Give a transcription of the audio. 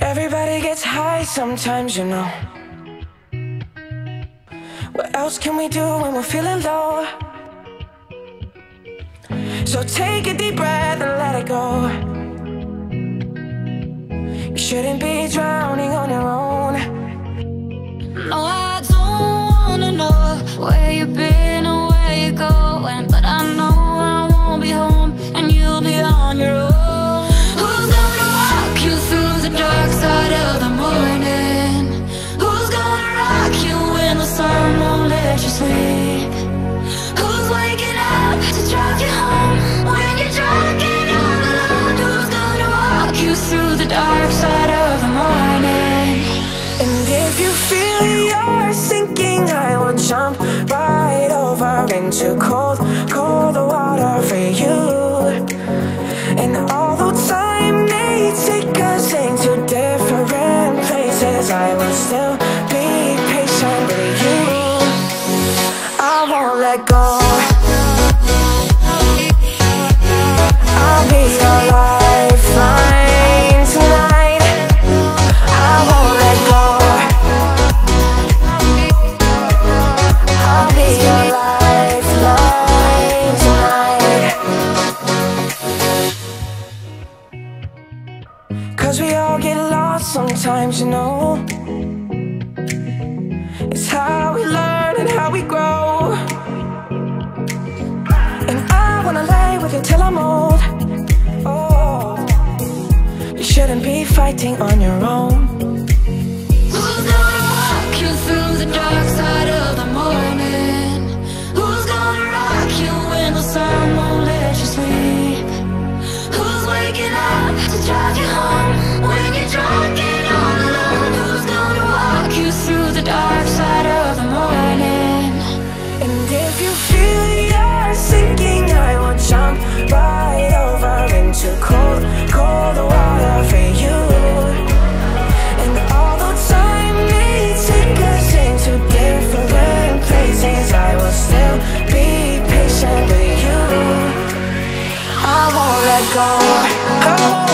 Everybody gets high sometimes, you know. What else can we do when we're feeling low? So take a deep breath and let it go. You shouldn't be drowning on your own. Right into cold, cold water for you. And although time may take us into different places, I will still be patient with you. I won't let go. Cause we all get lost sometimes, you know It's how we learn and how we grow And I wanna lay with you till I'm old Oh You shouldn't be fighting on your own Who's gonna walk you through the dark side of the morning? Who's gonna rock you when the sun won't let you sleep? Who's waking up to drive let go.